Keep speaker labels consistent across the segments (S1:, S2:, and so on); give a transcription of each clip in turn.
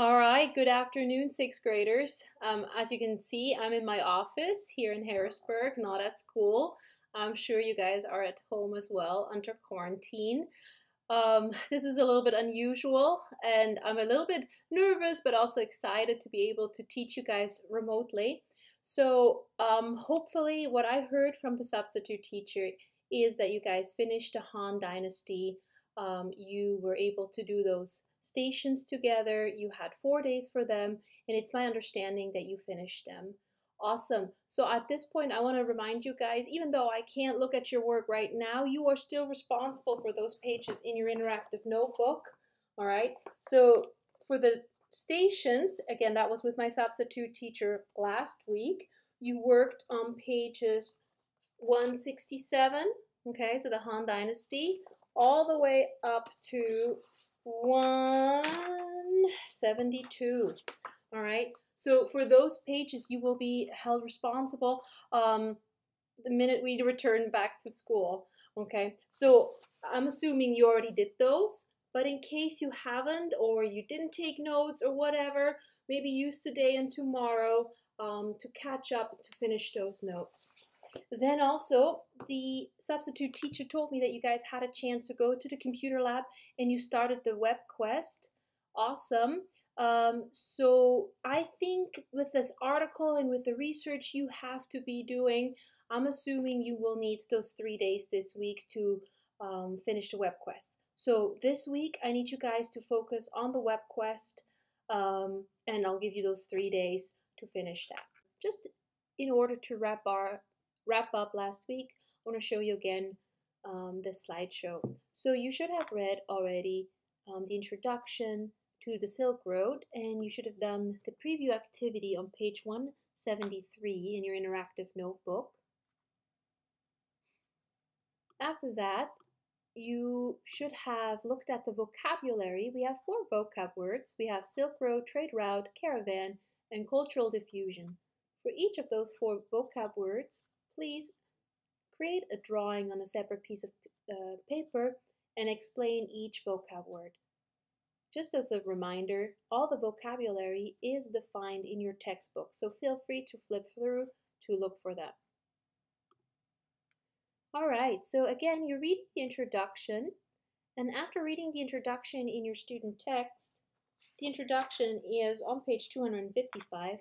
S1: All right, good afternoon, sixth graders. Um, as you can see, I'm in my office here in Harrisburg, not at school. I'm sure you guys are at home as well under quarantine. Um, this is a little bit unusual and I'm a little bit nervous but also excited to be able to teach you guys remotely. So um, hopefully what I heard from the substitute teacher is that you guys finished the Han Dynasty. Um, you were able to do those stations together. You had four days for them, and it's my understanding that you finished them. Awesome. So at this point, I want to remind you guys, even though I can't look at your work right now, you are still responsible for those pages in your interactive notebook. All right. So for the stations, again, that was with my substitute teacher last week. You worked on pages 167, okay, so the Han Dynasty, all the way up to 172. All right. So for those pages, you will be held responsible um, the minute we return back to school. Okay. So I'm assuming you already did those, but in case you haven't or you didn't take notes or whatever, maybe use today and tomorrow um, to catch up to finish those notes. Then also, the substitute teacher told me that you guys had a chance to go to the computer lab and you started the web quest. Awesome. Um, so I think with this article and with the research you have to be doing, I'm assuming you will need those three days this week to um, finish the web quest. So this week I need you guys to focus on the web quest um, and I'll give you those three days to finish that. Just in order to wrap our wrap up last week, I want to show you again um, the slideshow. So you should have read already um, the introduction to the Silk Road and you should have done the preview activity on page 173 in your interactive notebook. After that, you should have looked at the vocabulary. We have four vocab words. We have Silk Road, Trade Route, Caravan, and Cultural Diffusion. For each of those four vocab words, please create a drawing on a separate piece of uh, paper and explain each vocab word. Just as a reminder, all the vocabulary is defined in your textbook, so feel free to flip through to look for them. Alright, so again, you read the introduction, and after reading the introduction in your student text, the introduction is on page 255,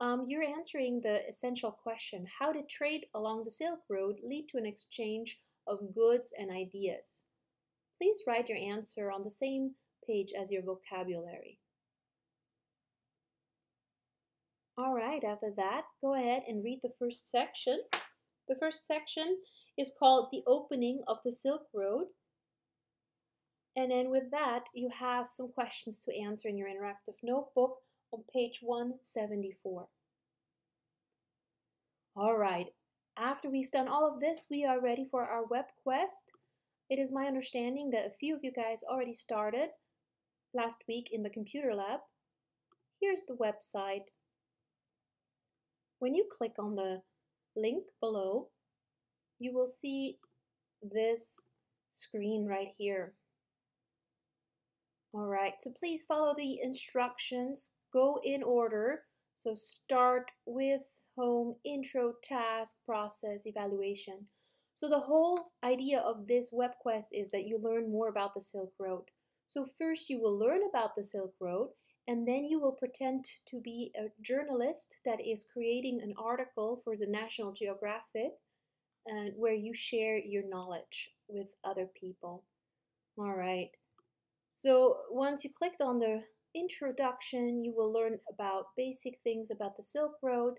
S1: um, you're answering the essential question, how did trade along the Silk Road lead to an exchange of goods and ideas? Please write your answer on the same page as your vocabulary. Alright, after that, go ahead and read the first section. The first section is called The Opening of the Silk Road. And then with that, you have some questions to answer in your interactive notebook on page 174. All right, after we've done all of this, we are ready for our web quest. It is my understanding that a few of you guys already started last week in the computer lab. Here's the website. When you click on the link below, you will see this screen right here. All right, so please follow the instructions go in order. So start with home, intro, task, process, evaluation. So the whole idea of this web quest is that you learn more about the Silk Road. So first you will learn about the Silk Road and then you will pretend to be a journalist that is creating an article for the National Geographic and where you share your knowledge with other people. All right. So once you clicked on the introduction, you will learn about basic things about the Silk Road.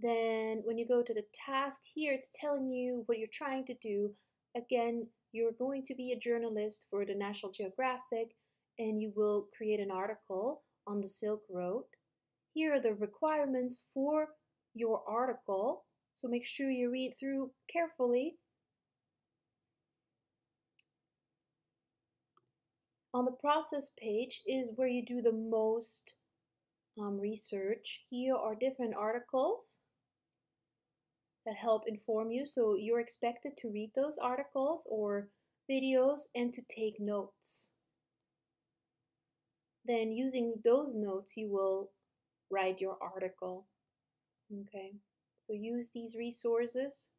S1: Then when you go to the task here, it's telling you what you're trying to do. Again, you're going to be a journalist for the National Geographic and you will create an article on the Silk Road. Here are the requirements for your article. So make sure you read through carefully On the process page is where you do the most um, research. Here are different articles that help inform you. So you're expected to read those articles or videos and to take notes. then using those notes, you will write your article. Okay, so use these resources.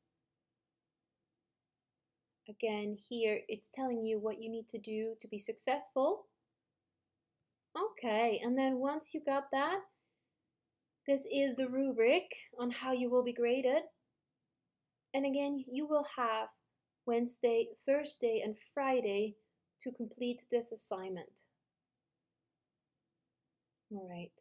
S1: Again, here it's telling you what you need to do to be successful. Okay, and then once you got that, this is the rubric on how you will be graded. And again, you will have Wednesday, Thursday, and Friday to complete this assignment. All right.